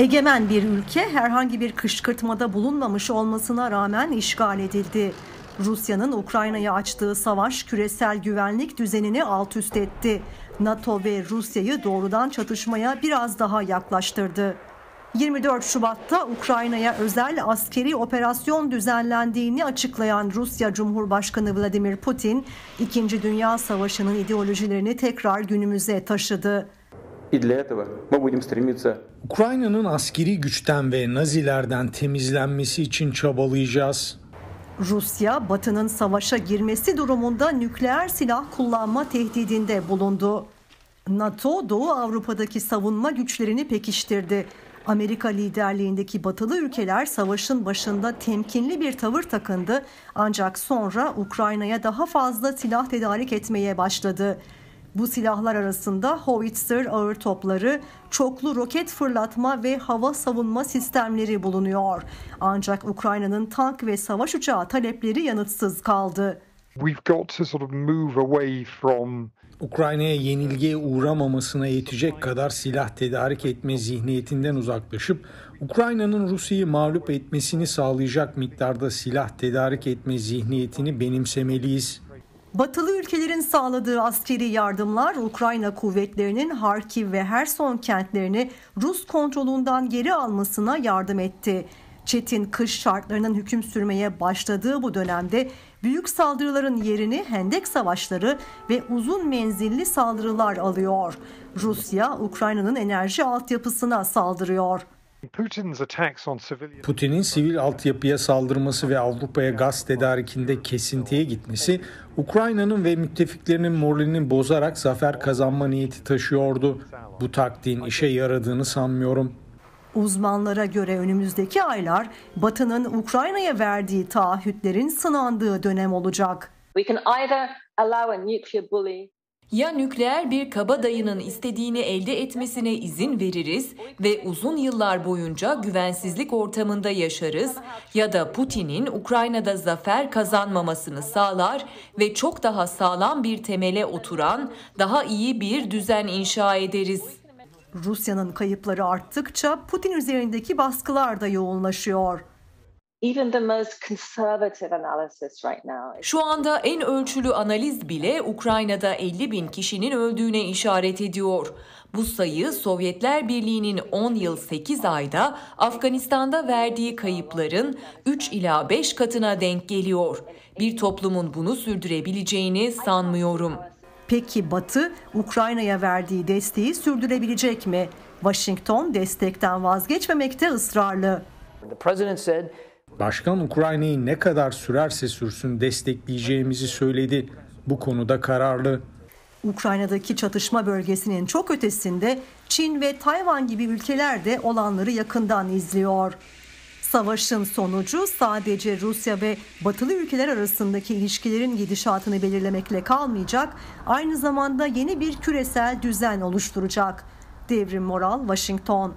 Egemen bir ülke herhangi bir kışkırtmada bulunmamış olmasına rağmen işgal edildi. Rusya'nın Ukrayna'ya açtığı savaş küresel güvenlik düzenini alt üst etti. NATO ve Rusya'yı doğrudan çatışmaya biraz daha yaklaştırdı. 24 Şubat'ta Ukrayna'ya özel askeri operasyon düzenlendiğini açıklayan Rusya Cumhurbaşkanı Vladimir Putin, 2. Dünya Savaşı'nın ideolojilerini tekrar günümüze taşıdı. Ukrayna'nın askeri güçten ve Nazilerden temizlenmesi için çabalayacağız. Rusya, Batı'nın savaşa girmesi durumunda nükleer silah kullanma tehdidinde bulundu. NATO, Doğu Avrupa'daki savunma güçlerini pekiştirdi. Amerika liderliğindeki batılı ülkeler savaşın başında temkinli bir tavır takındı ancak sonra Ukrayna'ya daha fazla silah tedarik etmeye başladı. Bu silahlar arasında Howitzer ağır topları, çoklu roket fırlatma ve hava savunma sistemleri bulunuyor. Ancak Ukrayna'nın tank ve savaş uçağı talepleri yanıtsız kaldı. We've got to sort of move away from Ukrayna'ya yenilgiye uğramamasına yetecek kadar silah tedarik etme zihniyetinden uzaklaşıp Ukrayna'nın Rusya'yı mağlup etmesini sağlayacak miktarda silah tedarik etme zihniyetini benimsemeliyiz. Batılı ülkelerin sağladığı askeri yardımlar Ukrayna kuvvetlerinin Harkiv ve Herson kentlerini Rus kontrolünden geri almasına yardım etti. Çetin kış şartlarının hüküm sürmeye başladığı bu dönemde büyük saldırıların yerini hendek savaşları ve uzun menzilli saldırılar alıyor. Rusya, Ukrayna'nın enerji altyapısına saldırıyor. Putin's attacks on civilian Putin'in sivil altyapıya saldırması ve Avrupa'ya gaz tedarikinde kesintiye gitmesi Ukrayna'nın ve müttefiklerinin moralini bozarak zafer kazanma niyeti taşıyordu. Bu taktiğin işe yaradığını sanmıyorum. Uzmanlara göre önümüzdeki aylar Batı'nın Ukrayna'ya verdiği taahhütlerin sınandığı dönem olacak. We can either allow a nuclear bully Ya nükleer bir kabadayının istediğini elde etmesine izin veririz ve uzun yıllar boyunca güvensizlik ortamında yaşarız ya da Putin'in Ukrayna'da zafer kazanmamasını sağlar ve çok daha sağlam bir temele oturan daha iyi bir düzen inşa ederiz. Rusya'nın kayıpları arttıkça Putin üzerindeki baskılar da yoğunlaşıyor. Şu anda en ölçülü analiz bile Ukrayna'da 50 bin kişinin öldüğüne işaret ediyor. Bu sayı Sovyetler Birliği'nin 10 yıl 8 ayda Afganistan'da verdiği kayıpların 3 ila 5 katına denk geliyor. Bir toplumun bunu sürdürebileceğini sanmıyorum. Peki Batı Ukrayna'ya verdiği desteği sürdürebilecek mi? Washington destekten vazgeçmemekte ısrarlı. The president said Başkan Ukrayna'yı ne kadar sürerse sürsün destekleyeceğimizi söyledi. Bu konuda kararlı. Ukrayna'daki çatışma bölgesinin çok ötesinde Çin ve Tayvan gibi ülkeler de olanları yakından izliyor. Savaşın sonucu sadece Rusya ve batılı ülkeler arasındaki ilişkilerin gidişatını belirlemekle kalmayacak, aynı zamanda yeni bir küresel düzen oluşturacak. Devrim Moral, Washington.